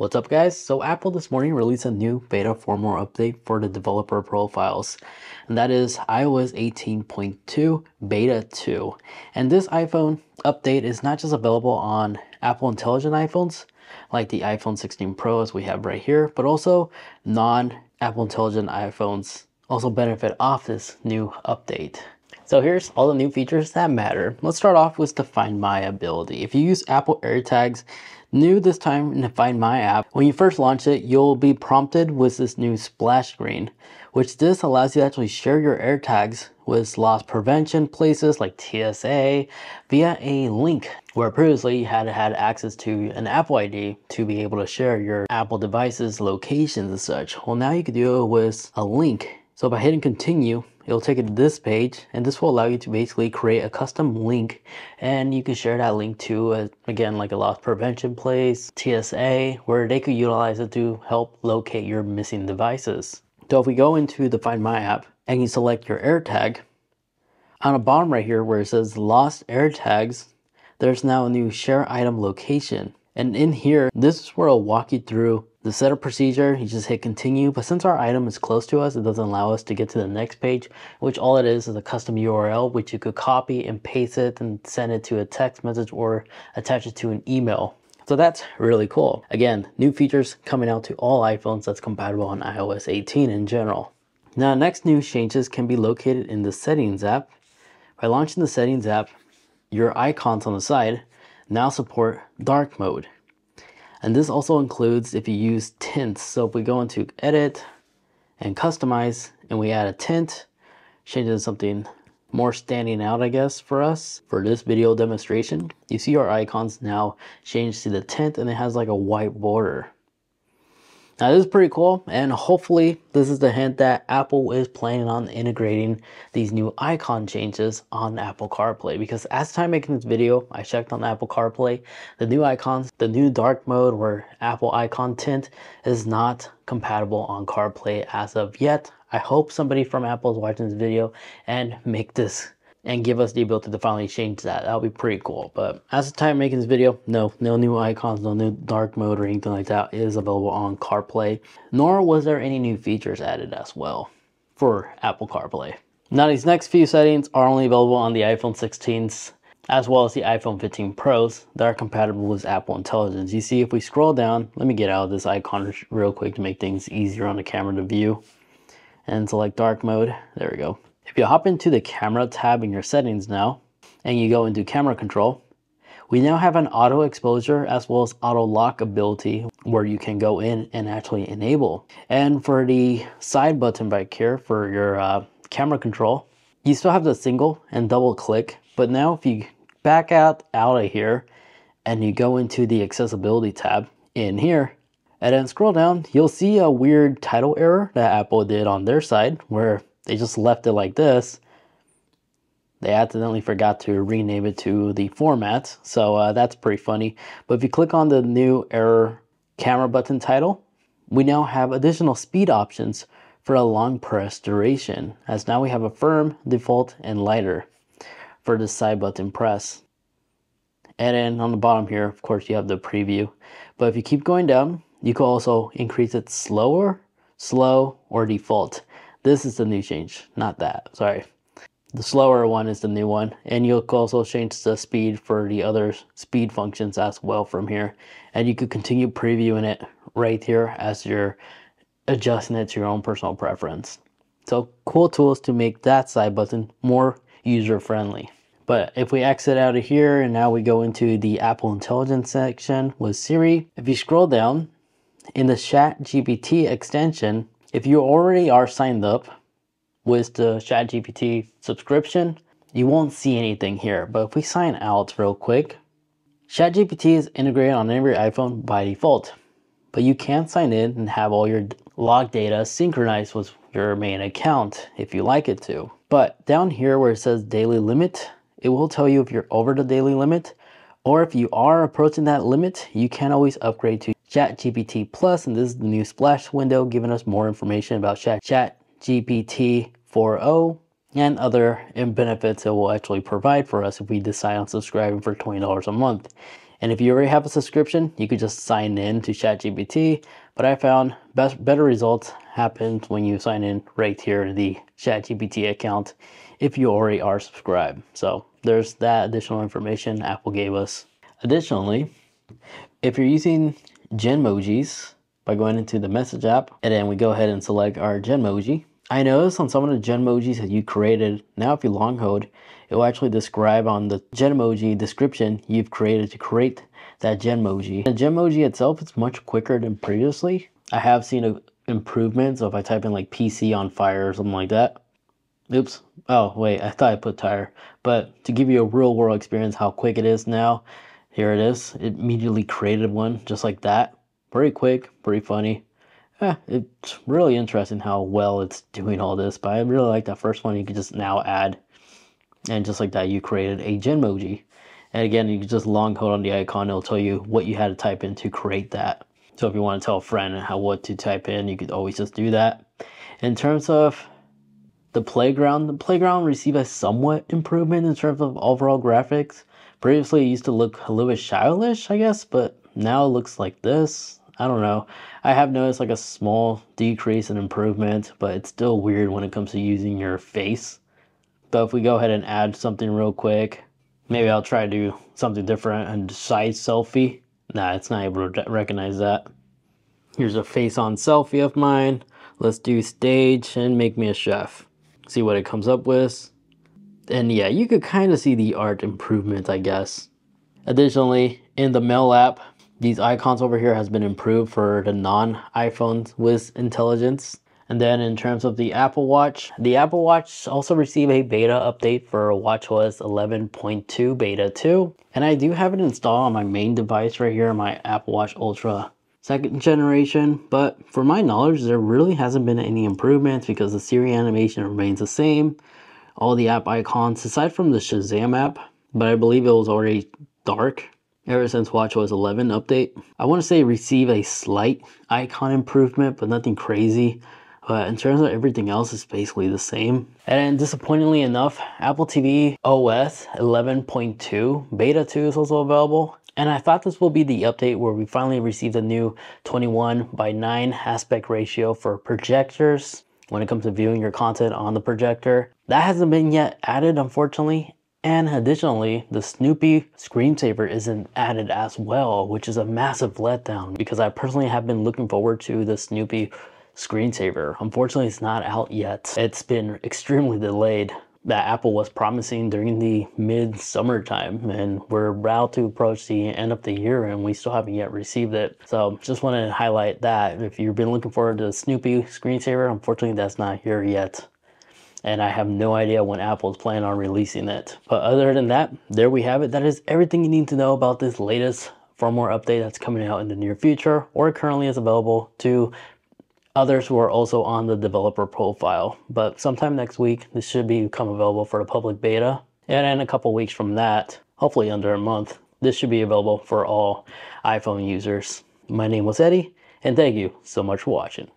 What's up guys? So Apple this morning released a new beta firmware update for the developer profiles and that is iOS 18.2 beta 2 and this iPhone update is not just available on Apple intelligent iPhones like the iPhone 16 Pro as we have right here but also non-Apple intelligent iPhones also benefit off this new update. So here's all the new features that matter. Let's start off with the Find My ability. If you use Apple AirTags New this time the Find My app, when you first launch it, you'll be prompted with this new splash screen, which this allows you to actually share your AirTags with loss prevention places like TSA via a link where previously you had had access to an Apple ID to be able to share your Apple devices, locations and such. Well, now you can do it with a link. So by hitting continue, it'll take you to this page and this will allow you to basically create a custom link and you can share that link to a, again like a loss prevention place tsa where they could utilize it to help locate your missing devices. So if we go into the find my app and you select your airtag on the bottom right here where it says lost airtags there's now a new share item location and in here this is where i'll walk you through the setup procedure, you just hit continue, but since our item is close to us, it doesn't allow us to get to the next page, which all it is is a custom URL, which you could copy and paste it and send it to a text message or attach it to an email. So that's really cool. Again, new features coming out to all iPhones that's compatible on iOS 18 in general. Now, next new changes can be located in the settings app. By launching the settings app, your icons on the side now support dark mode. And this also includes if you use tints. So if we go into edit and customize and we add a tint, changes something more standing out, I guess, for us for this video demonstration. You see our icons now change to the tint and it has like a white border. Now this is pretty cool and hopefully this is the hint that Apple is planning on integrating these new icon changes on Apple CarPlay because as time making this video I checked on Apple CarPlay the new icons the new dark mode where Apple icon tint is not compatible on CarPlay as of yet. I hope somebody from Apple is watching this video and make this and give us the ability to finally change that. That would be pretty cool. But as of time making this video, no, no new icons, no new dark mode or anything like that is available on CarPlay. Nor was there any new features added as well for Apple CarPlay. Now these next few settings are only available on the iPhone 16s as well as the iPhone 15 Pros that are compatible with Apple Intelligence. You see if we scroll down, let me get out of this icon real quick to make things easier on the camera to view and select dark mode. There we go. If you hop into the camera tab in your settings now, and you go into camera control, we now have an auto exposure as well as auto lock ability where you can go in and actually enable. And for the side button back here for your uh, camera control, you still have the single and double click, but now if you back out out of here and you go into the accessibility tab in here, and then scroll down, you'll see a weird title error that Apple did on their side where they just left it like this. They accidentally forgot to rename it to the format, so uh, that's pretty funny. But if you click on the new error camera button title, we now have additional speed options for a long press duration, as now we have a firm, default, and lighter for the side button press. And then on the bottom here, of course, you have the preview. But if you keep going down, you can also increase it slower, slow, or default. This is the new change, not that, sorry. The slower one is the new one, and you'll also change the speed for the other speed functions as well from here. And you could continue previewing it right here as you're adjusting it to your own personal preference. So cool tools to make that side button more user friendly. But if we exit out of here and now we go into the Apple Intelligence section with Siri, if you scroll down in the Chat GPT extension, if you already are signed up with the ChatGPT subscription, you won't see anything here. But if we sign out real quick, ChatGPT is integrated on every iPhone by default. But you can sign in and have all your log data synchronized with your main account if you like it to. But down here where it says daily limit, it will tell you if you're over the daily limit or if you are approaching that limit, you can always upgrade to ChatGPT Plus, and this is the new splash window giving us more information about ChatGPT 4.0 and other benefits it will actually provide for us if we decide on subscribing for $20 a month. And if you already have a subscription, you could just sign in to ChatGPT. But I found best better results happen when you sign in right here in the ChatGPT account if you already are subscribed. So there's that additional information Apple gave us. Additionally, if you're using Genmojis by going into the message app and then we go ahead and select our Genmoji, I noticed on some of the Genmojis that you created, now if you long hold, it will actually describe on the Genmoji description you've created to create that Genmoji. The Genmoji itself is much quicker than previously. I have seen a, improvements. So if I type in like PC on fire or something like that, oops. Oh, wait, I thought I put tire. But to give you a real world experience how quick it is now, here it is. It immediately created one just like that. Very quick, pretty funny eh, it's really interesting how well it's doing all this. But I really like that first one. You can just now add, and just like that, you created a Genmoji. And again, you can just long hold on the icon. It'll tell you what you had to type in to create that. So if you want to tell a friend how what to type in, you could always just do that. In terms of the playground, the playground received a somewhat improvement in terms of overall graphics. Previously, it used to look a little bit childish, I guess, but now it looks like this. I don't know. I have noticed like a small decrease in improvement, but it's still weird when it comes to using your face. But if we go ahead and add something real quick, maybe I'll try to do something different and side selfie. Nah, it's not able to recognize that. Here's a face on selfie of mine. Let's do stage and make me a chef. See what it comes up with. And yeah, you could kind of see the art improvement, I guess. Additionally, in the Mail app, these icons over here has been improved for the non-iPhones with intelligence. And then in terms of the Apple Watch, the Apple Watch also received a beta update for WatchOS 11.2 Beta 2. And I do have it installed on my main device right here, my Apple Watch Ultra second generation. But for my knowledge, there really hasn't been any improvements because the Siri animation remains the same. All the app icons, aside from the Shazam app, but I believe it was already dark ever since WatchOS 11 update. I want to say receive a slight icon improvement, but nothing crazy. But in terms of everything else, it's basically the same. And disappointingly enough, Apple TV OS 11.2 Beta 2 is also available. And I thought this will be the update where we finally received a new 21 by 9 aspect ratio for projectors when it comes to viewing your content on the projector. That hasn't been yet added, unfortunately, and additionally, the Snoopy screensaver isn't added as well, which is a massive letdown because I personally have been looking forward to the Snoopy screensaver. Unfortunately, it's not out yet. It's been extremely delayed that Apple was promising during the mid-summer time and we're about to approach the end of the year and we still haven't yet received it. So just wanted to highlight that. If you've been looking forward to the Snoopy screensaver, unfortunately that's not here yet and I have no idea when Apple's planning on releasing it. But other than that, there we have it. That is everything you need to know about this latest firmware update that's coming out in the near future or currently is available to others who are also on the developer profile. But sometime next week, this should become available for the public beta. And in a couple weeks from that, hopefully under a month, this should be available for all iPhone users. My name was Eddie, and thank you so much for watching.